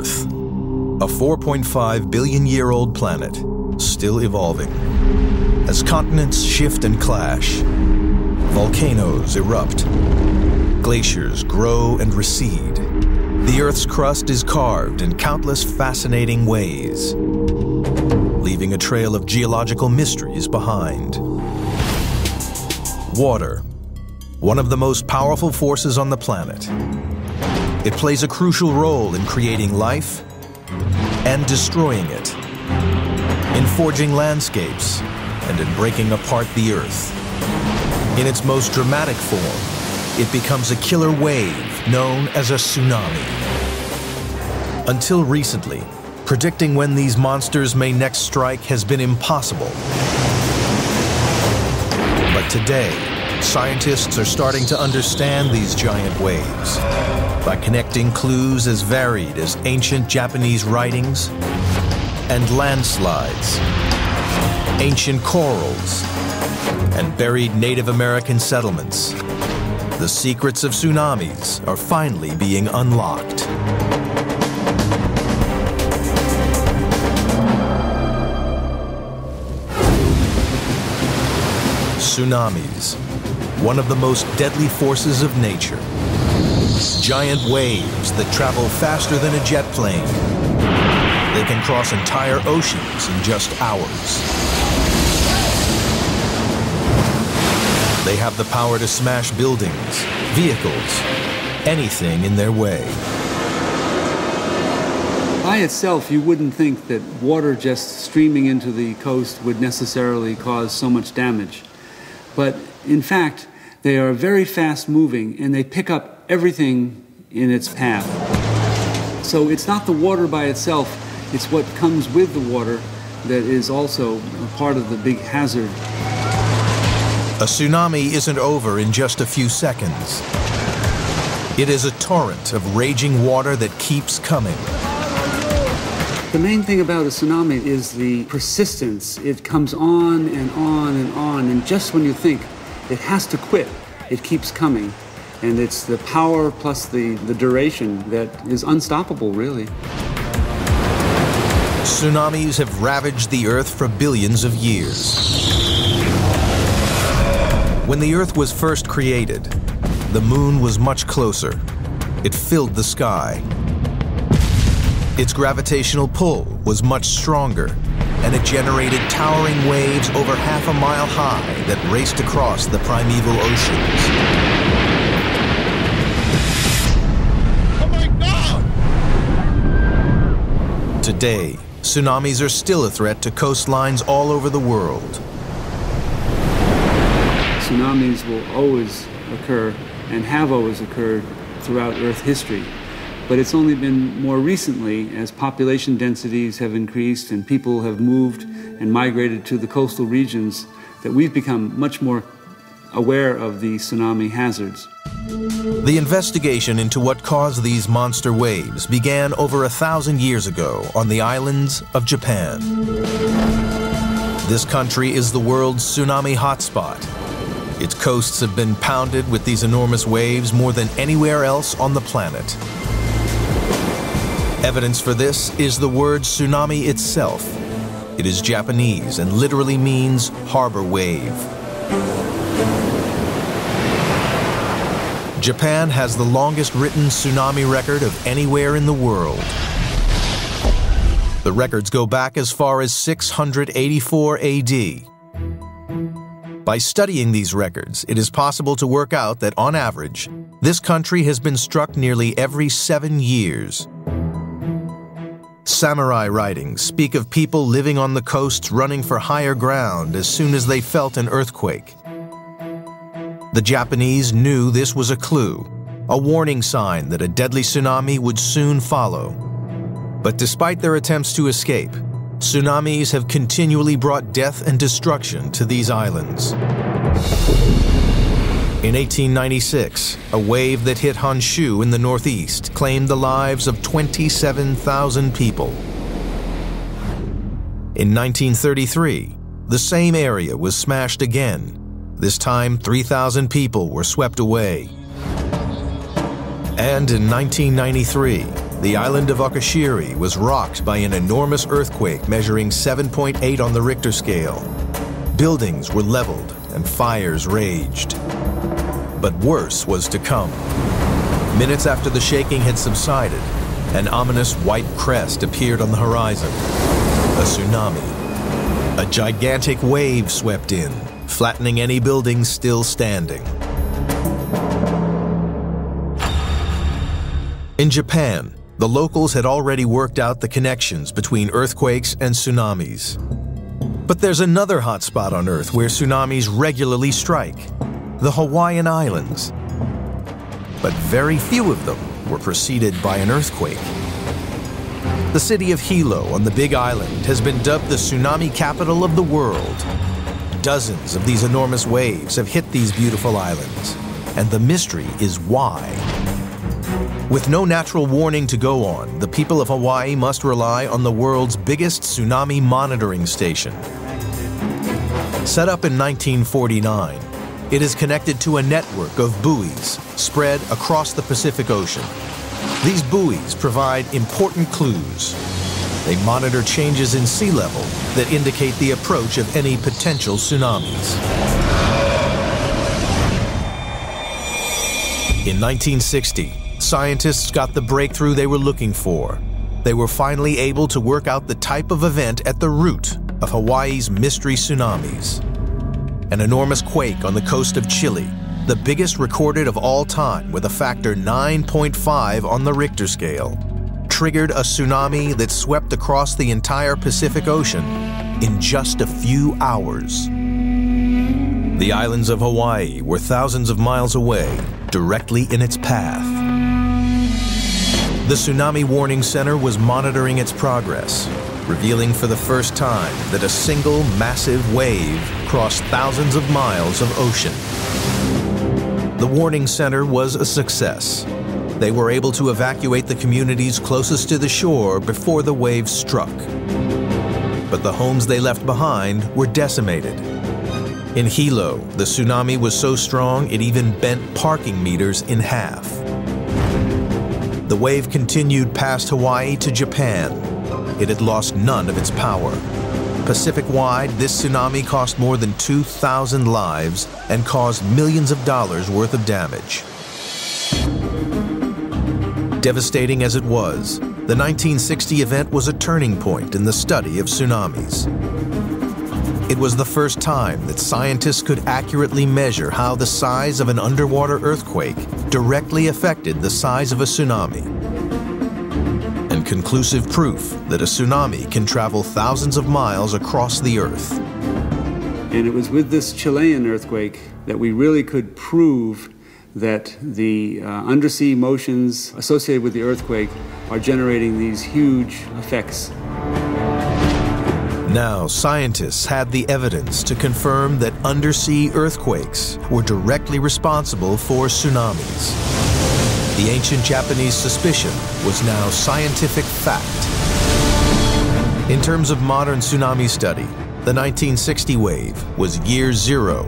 Earth, a 4.5 billion year old planet, still evolving. As continents shift and clash, volcanoes erupt, glaciers grow and recede. The Earth's crust is carved in countless fascinating ways, leaving a trail of geological mysteries behind. Water, one of the most powerful forces on the planet. It plays a crucial role in creating life and destroying it, in forging landscapes and in breaking apart the Earth. In its most dramatic form, it becomes a killer wave known as a tsunami. Until recently, predicting when these monsters may next strike has been impossible. But today, scientists are starting to understand these giant waves by connecting clues as varied as ancient Japanese writings and landslides, ancient corals, and buried Native American settlements. The secrets of tsunamis are finally being unlocked. Tsunamis, one of the most deadly forces of nature. Giant waves that travel faster than a jet plane. They can cross entire oceans in just hours. They have the power to smash buildings, vehicles, anything in their way. By itself, you wouldn't think that water just streaming into the coast would necessarily cause so much damage. But in fact, they are very fast moving and they pick up everything in its path. So it's not the water by itself, it's what comes with the water that is also a part of the big hazard. A tsunami isn't over in just a few seconds. It is a torrent of raging water that keeps coming. The main thing about a tsunami is the persistence. It comes on and on and on, and just when you think it has to quit, it keeps coming. And it's the power plus the, the duration that is unstoppable, really. Tsunamis have ravaged the Earth for billions of years. When the Earth was first created, the moon was much closer. It filled the sky. Its gravitational pull was much stronger, and it generated towering waves over half a mile high that raced across the primeval oceans. Oh my God! Today, tsunamis are still a threat to coastlines all over the world. Tsunamis will always occur and have always occurred throughout Earth history. But it's only been more recently, as population densities have increased and people have moved and migrated to the coastal regions, that we've become much more aware of the tsunami hazards. The investigation into what caused these monster waves began over a thousand years ago on the islands of Japan. This country is the world's tsunami hotspot. Its coasts have been pounded with these enormous waves more than anywhere else on the planet. Evidence for this is the word tsunami itself. It is Japanese and literally means harbor wave. Japan has the longest written tsunami record of anywhere in the world. The records go back as far as 684 AD. By studying these records, it is possible to work out that on average, this country has been struck nearly every seven years. Samurai writings speak of people living on the coasts running for higher ground as soon as they felt an earthquake. The Japanese knew this was a clue, a warning sign that a deadly tsunami would soon follow. But despite their attempts to escape, tsunamis have continually brought death and destruction to these islands. In 1896, a wave that hit Honshu in the northeast claimed the lives of 27,000 people. In 1933, the same area was smashed again. This time, 3,000 people were swept away. And in 1993, the island of Okushiri was rocked by an enormous earthquake measuring 7.8 on the Richter scale. Buildings were leveled and fires raged. But worse was to come. Minutes after the shaking had subsided, an ominous white crest appeared on the horizon. A tsunami. A gigantic wave swept in, flattening any buildings still standing. In Japan, the locals had already worked out the connections between earthquakes and tsunamis. But there's another hotspot on Earth where tsunamis regularly strike the Hawaiian Islands. But very few of them were preceded by an earthquake. The city of Hilo on the Big Island has been dubbed the tsunami capital of the world. Dozens of these enormous waves have hit these beautiful islands, and the mystery is why. With no natural warning to go on, the people of Hawaii must rely on the world's biggest tsunami monitoring station. Set up in 1949, it is connected to a network of buoys spread across the Pacific Ocean. These buoys provide important clues. They monitor changes in sea level that indicate the approach of any potential tsunamis. In 1960, scientists got the breakthrough they were looking for. They were finally able to work out the type of event at the root of Hawaii's mystery tsunamis an enormous quake on the coast of Chile, the biggest recorded of all time with a factor 9.5 on the Richter scale, triggered a tsunami that swept across the entire Pacific Ocean in just a few hours. The islands of Hawaii were thousands of miles away, directly in its path. The Tsunami Warning Center was monitoring its progress, revealing for the first time that a single massive wave crossed thousands of miles of ocean. The warning center was a success. They were able to evacuate the communities closest to the shore before the wave struck. But the homes they left behind were decimated. In Hilo, the tsunami was so strong it even bent parking meters in half. The wave continued past Hawaii to Japan, it had lost none of its power. Pacific-wide, this tsunami cost more than 2,000 lives and caused millions of dollars worth of damage. Devastating as it was, the 1960 event was a turning point in the study of tsunamis. It was the first time that scientists could accurately measure how the size of an underwater earthquake directly affected the size of a tsunami conclusive proof that a tsunami can travel thousands of miles across the Earth. And it was with this Chilean earthquake that we really could prove that the uh, undersea motions associated with the earthquake are generating these huge effects. Now, scientists had the evidence to confirm that undersea earthquakes were directly responsible for tsunamis. The ancient Japanese suspicion was now scientific fact. In terms of modern tsunami study, the 1960 wave was year zero.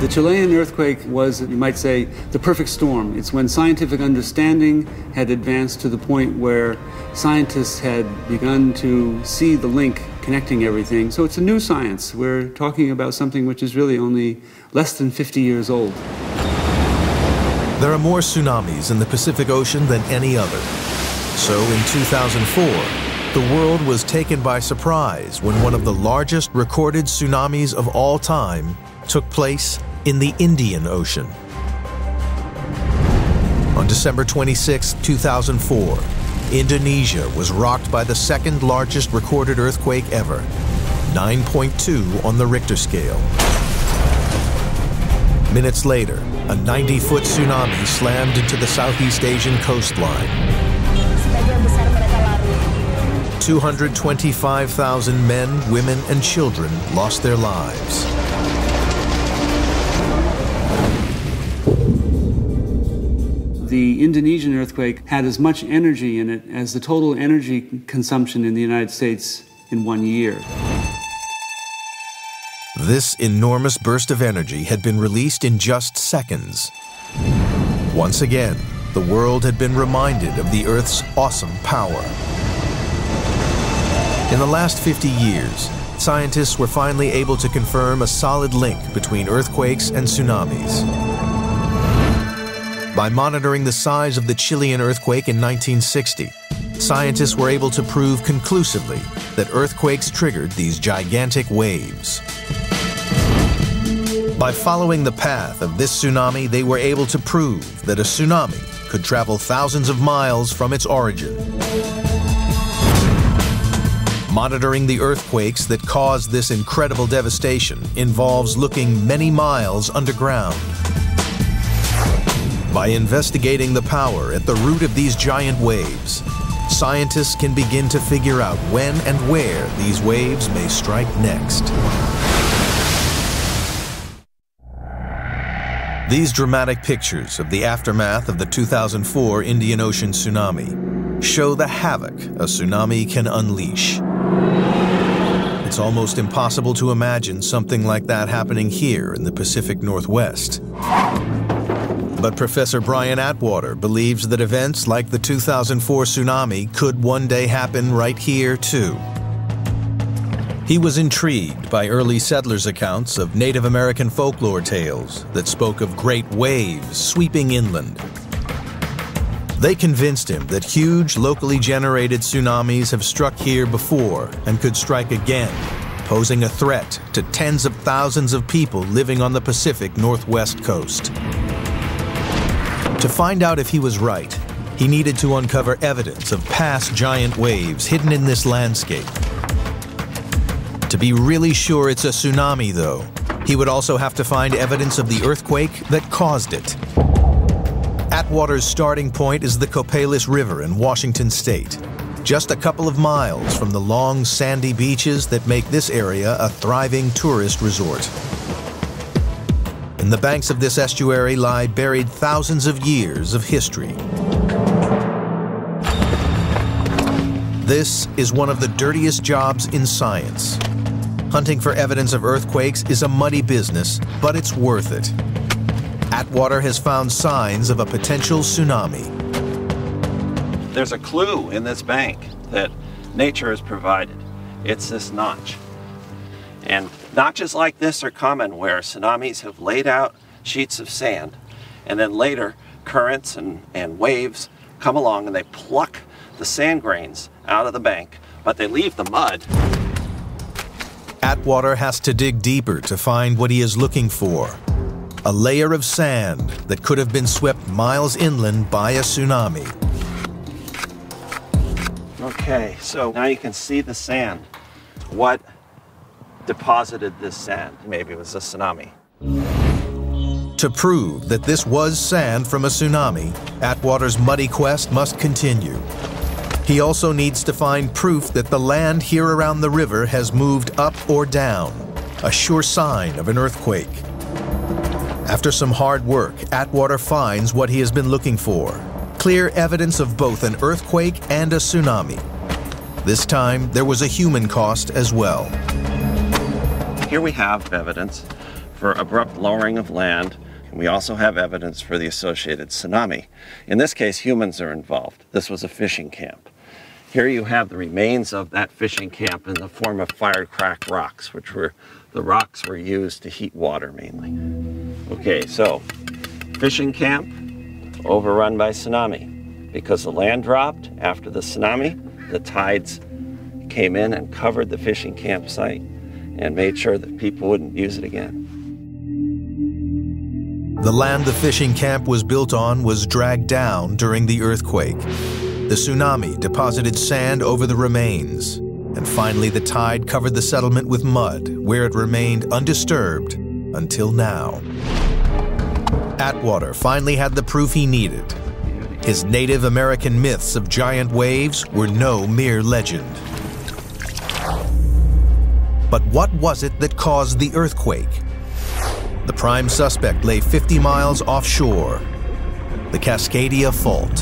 The Chilean earthquake was, you might say, the perfect storm. It's when scientific understanding had advanced to the point where scientists had begun to see the link connecting everything. So it's a new science. We're talking about something which is really only less than 50 years old. There are more tsunamis in the Pacific Ocean than any other. So in 2004, the world was taken by surprise when one of the largest recorded tsunamis of all time took place in the Indian Ocean. On December 26, 2004, Indonesia was rocked by the second largest recorded earthquake ever, 9.2 on the Richter scale. Minutes later, a 90-foot tsunami slammed into the Southeast Asian coastline. 225,000 men, women, and children lost their lives. The Indonesian earthquake had as much energy in it as the total energy consumption in the United States in one year. This enormous burst of energy had been released in just seconds. Once again, the world had been reminded of the Earth's awesome power. In the last 50 years, scientists were finally able to confirm a solid link between earthquakes and tsunamis. By monitoring the size of the Chilean earthquake in 1960, scientists were able to prove conclusively that earthquakes triggered these gigantic waves. By following the path of this tsunami, they were able to prove that a tsunami could travel thousands of miles from its origin. Monitoring the earthquakes that caused this incredible devastation involves looking many miles underground. By investigating the power at the root of these giant waves, scientists can begin to figure out when and where these waves may strike next. These dramatic pictures of the aftermath of the 2004 Indian Ocean tsunami show the havoc a tsunami can unleash. It's almost impossible to imagine something like that happening here in the Pacific Northwest. But Professor Brian Atwater believes that events like the 2004 tsunami could one day happen right here, too. He was intrigued by early settlers' accounts of Native American folklore tales that spoke of great waves sweeping inland they convinced him that huge locally generated tsunamis have struck here before and could strike again, posing a threat to tens of thousands of people living on the Pacific Northwest coast. To find out if he was right, he needed to uncover evidence of past giant waves hidden in this landscape. To be really sure it's a tsunami, though, he would also have to find evidence of the earthquake that caused it. Atwater's starting point is the Copalis River in Washington state, just a couple of miles from the long sandy beaches that make this area a thriving tourist resort. In the banks of this estuary lie buried thousands of years of history. This is one of the dirtiest jobs in science. Hunting for evidence of earthquakes is a muddy business, but it's worth it. Atwater has found signs of a potential tsunami. There's a clue in this bank that nature has provided. It's this notch. And notches like this are common where tsunamis have laid out sheets of sand and then later currents and, and waves come along and they pluck the sand grains out of the bank, but they leave the mud. Atwater has to dig deeper to find what he is looking for a layer of sand that could have been swept miles inland by a tsunami. Okay, so now you can see the sand. What deposited this sand? Maybe it was a tsunami. To prove that this was sand from a tsunami, Atwater's muddy quest must continue. He also needs to find proof that the land here around the river has moved up or down, a sure sign of an earthquake. After some hard work, Atwater finds what he has been looking for clear evidence of both an earthquake and a tsunami. This time, there was a human cost as well. Here we have evidence for abrupt lowering of land, and we also have evidence for the associated tsunami. In this case, humans are involved. This was a fishing camp. Here you have the remains of that fishing camp in the form of fired cracked rocks, which were the rocks were used to heat water mainly. Okay, so fishing camp overrun by tsunami. Because the land dropped after the tsunami, the tides came in and covered the fishing campsite and made sure that people wouldn't use it again. The land the fishing camp was built on was dragged down during the earthquake. The tsunami deposited sand over the remains, and finally the tide covered the settlement with mud, where it remained undisturbed until now. Atwater finally had the proof he needed. His Native American myths of giant waves were no mere legend. But what was it that caused the earthquake? The prime suspect lay 50 miles offshore, the Cascadia Fault.